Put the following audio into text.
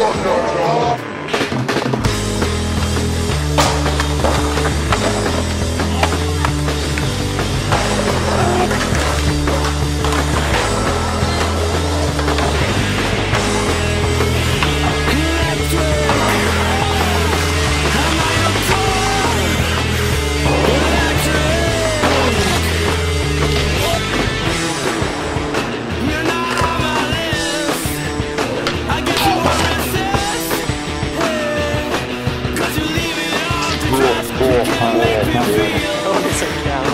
fucker! Oh, it's okay.